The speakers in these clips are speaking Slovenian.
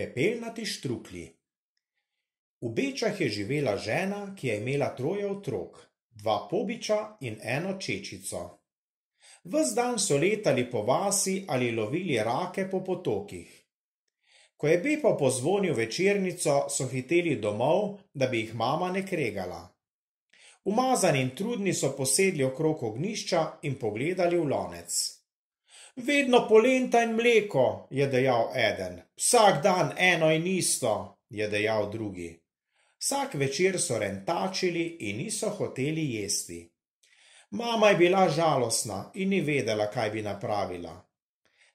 Pepelnati štruklji. V Bečah je živela žena, ki je imela troje otrok, dva pobiča in eno čečico. Ves dan so letali po vasi ali lovili rake po potokih. Ko je Bepa pozvonil večernico, so hiteli domov, da bi jih mama ne kregala. Umazani in trudni so posedli okrog ognjišča in pogledali v lonec. Vedno polenta in mleko, je dejal eden. Vsak dan eno in isto, je dejal drugi. Vsak večer so rentačili in niso hoteli jesti. Mama je bila žalostna in ni vedela, kaj bi napravila.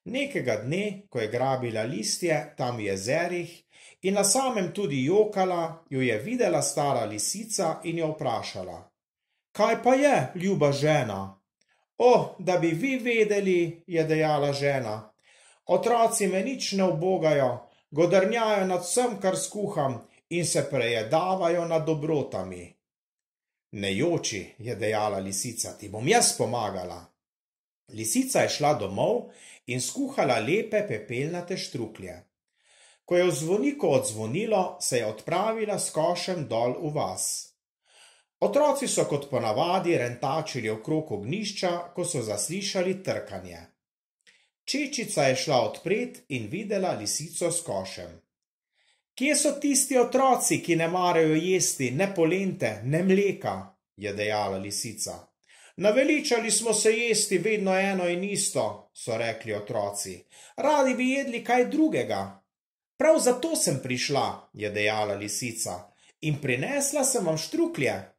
Nekega dne, ko je grabila listje tam v jezerih in na samem tudi jokala, jo je videla stara lisica in jo vprašala. Kaj pa je, ljuba žena? O, da bi vi vedeli, je dejala žena. Otroci me nič ne ubogajo, godrnjajo nad vsem, kar skuham in se prejedavajo nad dobrotami. Ne joči, je dejala lisica, ti bom jaz pomagala. Lisica je šla domov in skuhala lepe pepelnate štruklje. Ko je v zvoniku odzvonilo, se je odpravila s košem dol v vas. Otroci so kot ponavadi rentačili okrog ognišča, ko so zaslišali trkanje. Čečica je šla odpret in videla lisico s košem. Kje so tisti otroci, ki ne marajo jesti ne polente, ne mleka, je dejala lisica. Naveličali smo se jesti vedno eno in isto, so rekli otroci. Radi bi jedli kaj drugega. Prav zato sem prišla, je dejala lisica, in prinesla sem vam štruklje.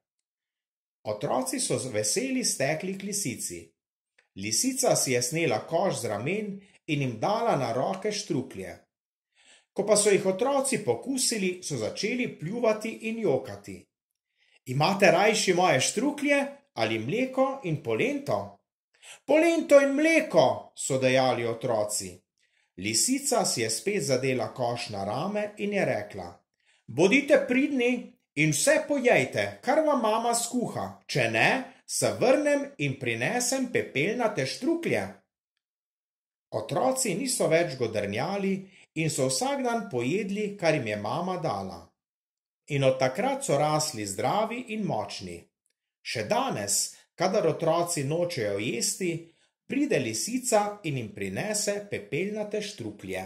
Otroci so veseli stekli k lisici. Lisica si je snela koš z ramen in jim dala na roke štruklje. Ko pa so jih otroci pokusili, so začeli pljuvati in jokati. Imate rajši moje štruklje ali mleko in polento? Polento in mleko, so dejali otroci. Lisica si je spet zadela koš na rame in je rekla: Bodite pridni in vse pojejte, kar vam mama skuha, če ne, se vrnem in prinesem pepelnate štruklje. Otroci niso več godrnjali in so vsak dan pojedli, kar jim je mama dala. In od takrat so rasli zdravi in močni. Še danes, kadar otroci nočejo jesti, pride lisica in jim prinese pepelnate štruklje.